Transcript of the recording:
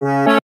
Música